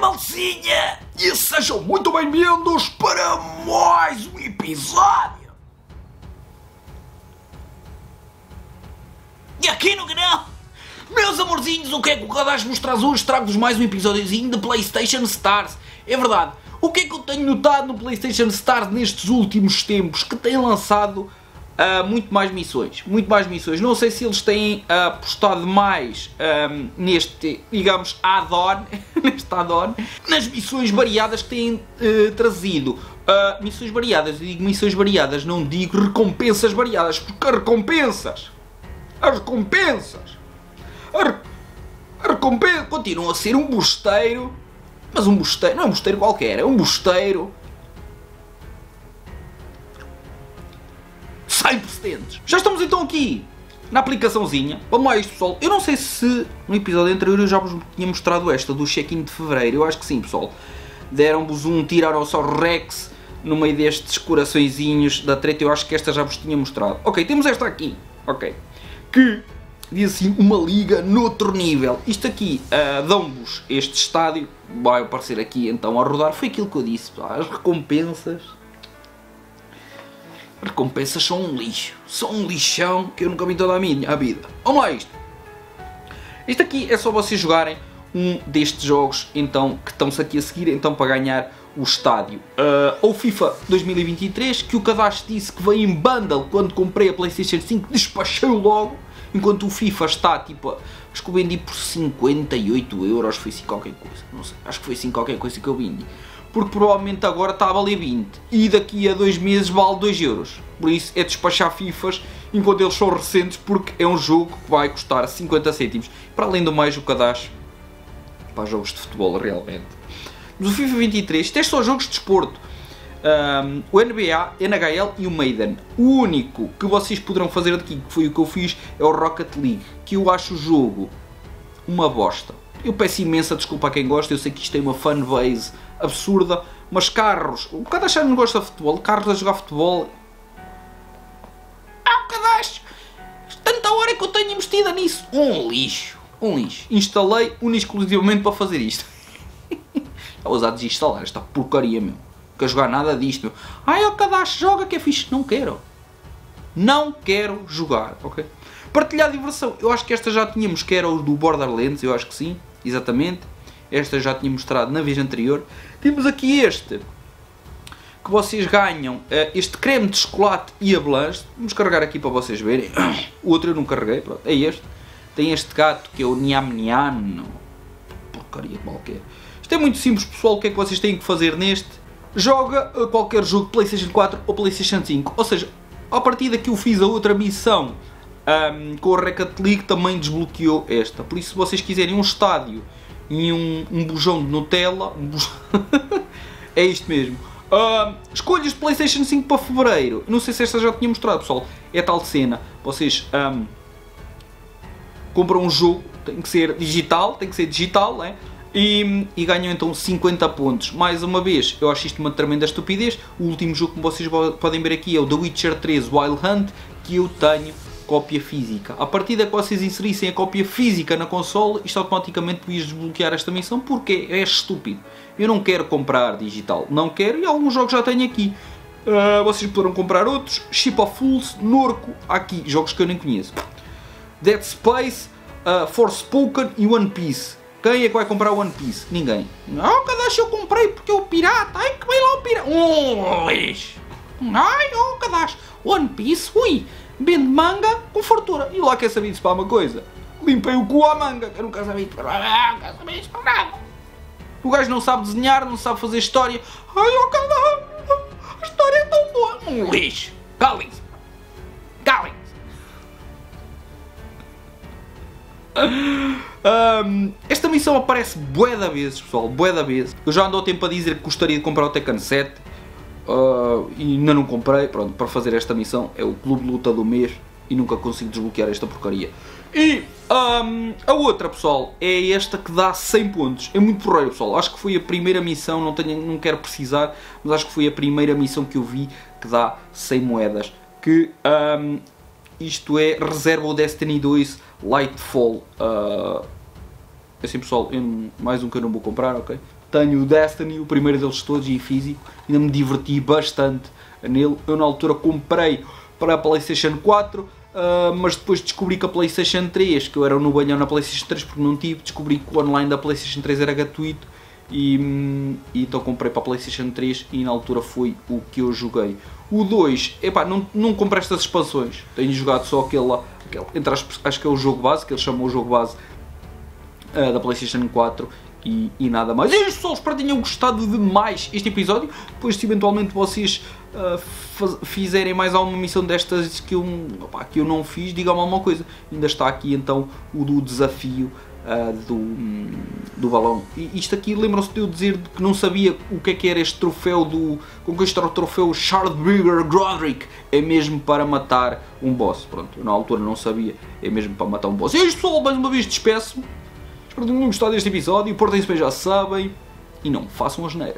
maltecinha! E sejam muito bem-vindos para mais um episódio! E aqui no canal, meus amorzinhos, o que é que o Cadastro vos traz hoje? Trago-vos mais um episódiozinho de PlayStation Stars. É verdade, o que é que eu tenho notado no PlayStation Stars nestes últimos tempos? Que tem lançado uh, muito mais missões. Muito mais missões. Não sei se eles têm uh, apostado mais um, neste, digamos, add-on, neste add-on, nas missões variadas que têm uh, trazido. Missões variadas, eu digo missões variadas, não digo recompensas variadas, porque as recompensas, as recompensas, as recompensas continuam a ser um bosteiro, mas um bosteiro, não é um bosteiro qualquer, é um bosteiro sem precedentes. Já estamos então aqui na aplicaçãozinha. Vamos lá isto, pessoal. Eu não sei se no episódio anterior eu já vos tinha mostrado esta do check-in de Fevereiro. Eu acho que sim, pessoal. Deram-vos um Tiranossauro Rex no meio destes coraçõezinhos da treta. Eu acho que esta já vos tinha mostrado. Ok, temos esta aqui. Ok. Que diz assim, uma liga noutro nível. Isto aqui, uh, dão-vos este estádio, vai aparecer aqui então a rodar, foi aquilo que eu disse, as recompensas recompensas são um lixo. São um lixão que eu nunca vi toda a minha a vida. Vamos lá isto. Isto aqui é só vocês jogarem um destes jogos então que estão-se aqui a seguir então para ganhar o estádio. Uh, ou FIFA 2023 que o cadastro disse que veio em bundle quando comprei a Playstation 5 despachei logo enquanto o FIFA está tipo acho que eu vendi por 58 euros foi assim qualquer coisa não sei acho que foi assim qualquer coisa que eu vendi porque provavelmente agora está a valer 20 e daqui a dois meses vale 2 euros. Por isso é despachar FIFAs enquanto eles são recentes, porque é um jogo que vai custar 50 cêntimos. Para além do mais, o cadastro para jogos de futebol, realmente. Mas o FIFA 23, isto é só jogos de desporto. Um, o NBA, NHL e o Maiden. O único que vocês poderão fazer daqui, que foi o que eu fiz, é o Rocket League, que eu acho o jogo uma bosta. Eu peço imensa desculpa a quem gosta, eu sei que isto tem uma fanbase absurda, mas carros, o Kardashian não gosta de futebol, carros a jogar futebol. Ah, o Kardashian! Tanta hora que eu tenho investida nisso. Um lixo, um lixo. Instalei um exclusivamente para fazer isto. Vou usar desinstalar esta porcaria, meu. Não quero jogar nada disto, meu. Ai, o Kardashian joga que é fixe. Não quero. Não quero jogar, ok? Partilhar diversão. Eu acho que esta já tínhamos, que era o do Borderlands, eu acho que sim, exatamente. Esta já tinha mostrado na vez anterior. Temos aqui este, que vocês ganham eh, este creme de chocolate e a blanche. Vamos carregar aqui para vocês verem. O outro eu não carreguei, pronto, é este. Tem este gato que é o Niam Niam. Porcaria qualquer. Isto é muito simples, pessoal. O que é que vocês têm que fazer neste? Joga qualquer jogo PlayStation 4 ou PlayStation 5. Ou seja, a partir daqui eu fiz a outra missão um, com a Rocket League também desbloqueou esta. Por isso, se vocês quiserem um estádio e um, um bujão de Nutella. Um bujão é isto mesmo. Uh, escolhas de PlayStation 5 para fevereiro. Não sei se esta já tinha mostrado, pessoal. É tal cena. Vocês um, compram um jogo, tem que ser digital, tem que ser digital, né? E, e, ganham então 50 pontos. Mais uma vez, eu acho isto uma tremenda estupidez. O último jogo que vocês podem ver aqui é o The Witcher 3 Wild Hunt, que eu tenho cópia física. A partir da que vocês inserissem a cópia física na console, isto automaticamente podia desbloquear esta missão porque é estúpido. Eu não quero comprar digital, não quero e alguns jogos já tenho aqui. Uh, vocês poderão comprar outros, Ship of Fools, Norco, aqui, jogos que eu nem conheço. Dead Space, uh, Forspoken e One Piece. Quem é que vai comprar One Piece? Ninguém. Não, cadastro eu comprei porque o pirata. Ai, que vai lá o pirata. Ai, oh, cadastro. One Piece, ui vende manga com fartura. E lá quer saber disso para uma coisa. Limpei o cu à manga, que eu nunca sabia para nada, nunca sabia para. O gajo não sabe desenhar, não sabe fazer história. Ai, oh caramba, a história é tão boa. Um lixo. Calem-se. Calem-se. Um, esta missão aparece bué da vezes, pessoal, bué da vezes. Eu já ando ao tempo a dizer que gostaria de comprar o Tekken 7 Uh, e ainda não comprei, pronto, para fazer esta missão é o Clube de Luta do mês e nunca consigo desbloquear esta porcaria. E um, a outra, pessoal, é esta que dá 100 pontos. É muito porreiro, pessoal. Acho que foi a primeira missão, não, tenho, não quero precisar, mas acho que foi a primeira missão que eu vi que dá 100 moedas. Que um, isto é reserva o Destiny 2 Lightfall. Uh, assim pessoal, eu, mais um que eu não vou comprar, ok? Tenho o Destiny, o primeiro deles todos em físico, ainda me diverti bastante nele. Eu na altura comprei para a Playstation 4, uh, ah, mas depois descobri que a Playstation 3, que eu era no balhão na Playstation 3 porque não tive, descobri que o online da Playstation 3 era gratuito e, hum, e então comprei para a Playstation 3 e na altura foi o que eu joguei. O 2, epá, não, não comprei estas expansões, tenho jogado só aquele lá, aquele, entre as, acho que é o jogo base, que eles chamam o jogo base uh, da Playstation 4 e, e, nada mais. E é pessoal, espero que tenham gostado de mais este episódio. Depois, se eventualmente vocês uh, fizerem mais alguma missão destas que eu, opa, que eu não fiz, digam-me alguma coisa. Ainda está aqui então o do desafio uh, do, do balão. E isto aqui, lembram-se de eu dizer que não sabia o que é que era este troféu do. conquistar o troféu Shardbigger Grodrick. É mesmo para matar um boss. Pronto, eu na altura não sabia. É mesmo para matar um boss. E isto, pessoal, mais uma vez despeço-me. Espero que tenham gostado deste episódio. Portem-se bem, já sabem. E não façam a geneira.